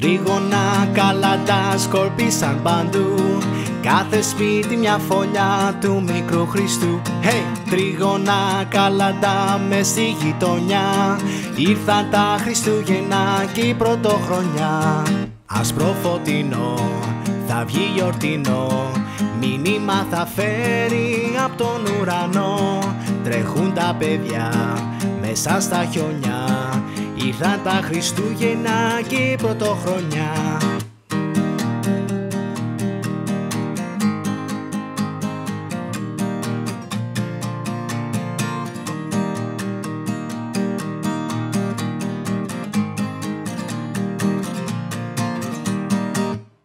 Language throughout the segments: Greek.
Τρίγωνα καλαντά σκορπίσαν παντού. Κάθε σπίτι μια φωλιά του μικρού Χριστού. Hey! Τρίγωνα καλαντά μες στη γειτονιά. Ήρθαν τα Χριστούγεννα και η πρωτοχρονιά. Άσπρο φωτεινό θα βγει γιορτινό. Μήνυμα θα φέρει από τον ουρανό. Τρέχουν τα παιδιά μέσα στα χιονιά Ήρθαν τα Χριστούγεννα και η πρωτοχρονιά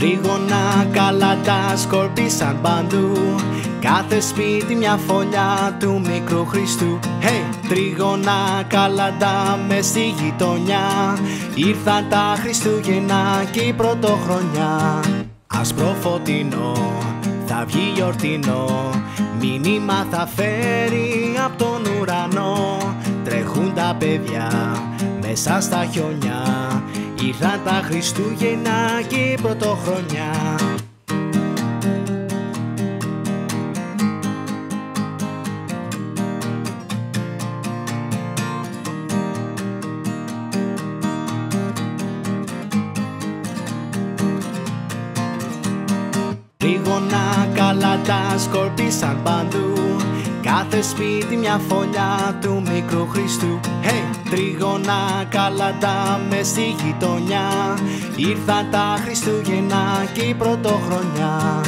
Τρίγωνα καλαντά σκορπίσαν παντού. Κάθε σπίτι μια φωλιά του μικρού Χριστού. Hey! Τρίγωνα καλαντά με στη γειτονιά. Ήρθαν τα Χριστούγεννα και η πρωτοχρονιά. Άσπρο φωτεινό θα βγει γιορτινό. Μήνυμα θα φέρει από τον ουρανό. Τρέχουν τα παιδιά μέσα στα χιονιά Ήρθαν τα Χριστούγεννα και η πρωτοχρονιά Τρίγωνα καλαντά σκορπίσαν παντού Κάθε σπίτι μια φωλιά του μικρού Χριστού hey! Τρίγωνα καλαντά με στη γειτονιά. Ήρθαν τα Χριστούγεννα και η πρωτοχρονιά